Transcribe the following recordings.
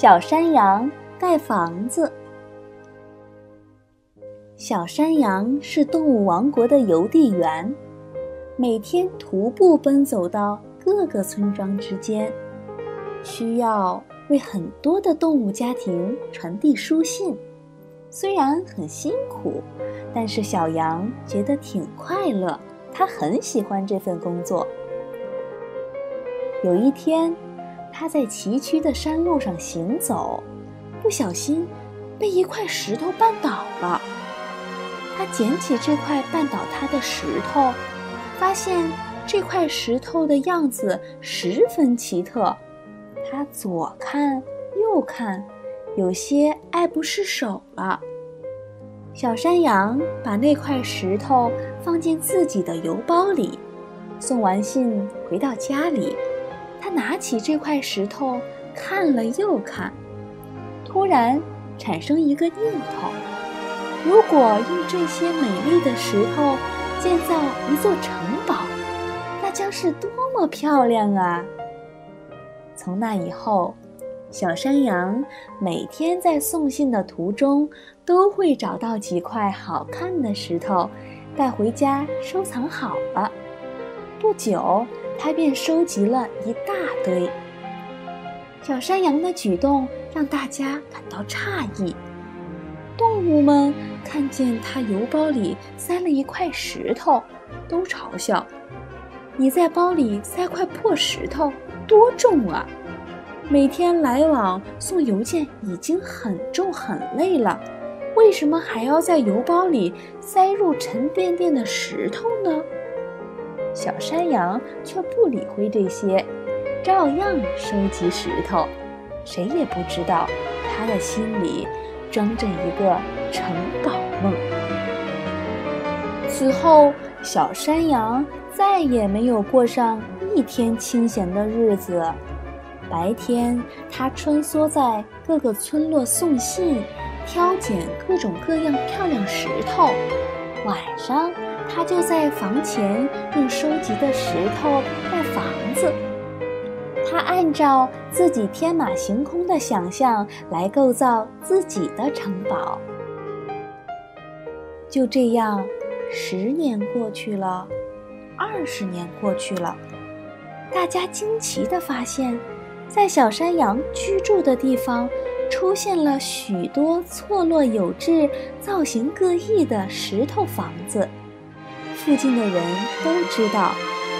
小山羊盖房子。小山羊是动物王国的邮递员，每天徒步奔走到各个村庄之间，需要为很多的动物家庭传递书信。虽然很辛苦，但是小羊觉得挺快乐，它很喜欢这份工作。有一天。他在崎岖的山路上行走，不小心被一块石头绊倒了。他捡起这块绊倒他的石头，发现这块石头的样子十分奇特。他左看右看，有些爱不释手了。小山羊把那块石头放进自己的邮包里，送完信回到家里。他拿起这块石头，看了又看，突然产生一个念头：如果用这些美丽的石头建造一座城堡，那将是多么漂亮啊！从那以后，小山羊每天在送信的途中都会找到几块好看的石头，带回家收藏好了。不久。他便收集了一大堆。小山羊的举动让大家感到诧异。动物们看见他邮包里塞了一块石头，都嘲笑：“你在包里塞块破石头，多重啊！每天来往送邮件已经很重很累了，为什么还要在邮包里塞入沉甸甸的石头呢？”小山羊却不理会这些，照样收集石头。谁也不知道，他的心里装着一个城堡梦。此后，小山羊再也没有过上一天清闲的日子。白天，它穿梭在各个村落送信，挑拣各种各样漂亮石头。晚上。他就在房前用收集的石头盖房子。他按照自己天马行空的想象来构造自己的城堡。就这样，十年过去了，二十年过去了，大家惊奇地发现，在小山羊居住的地方，出现了许多错落有致、造型各异的石头房子。附近的人都知道，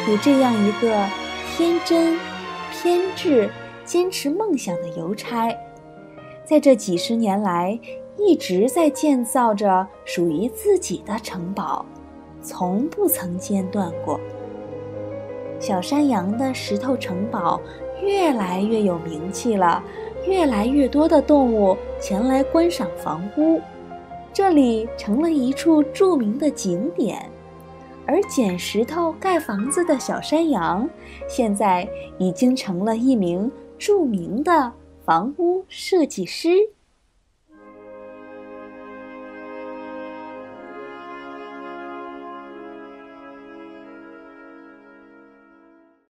有这样一个天真、偏执、坚持梦想的邮差，在这几十年来一直在建造着属于自己的城堡，从不曾间断过。小山羊的石头城堡越来越有名气了，越来越多的动物前来观赏房屋，这里成了一处著名的景点。而捡石头盖房子的小山羊，现在已经成了一名著名的房屋设计师。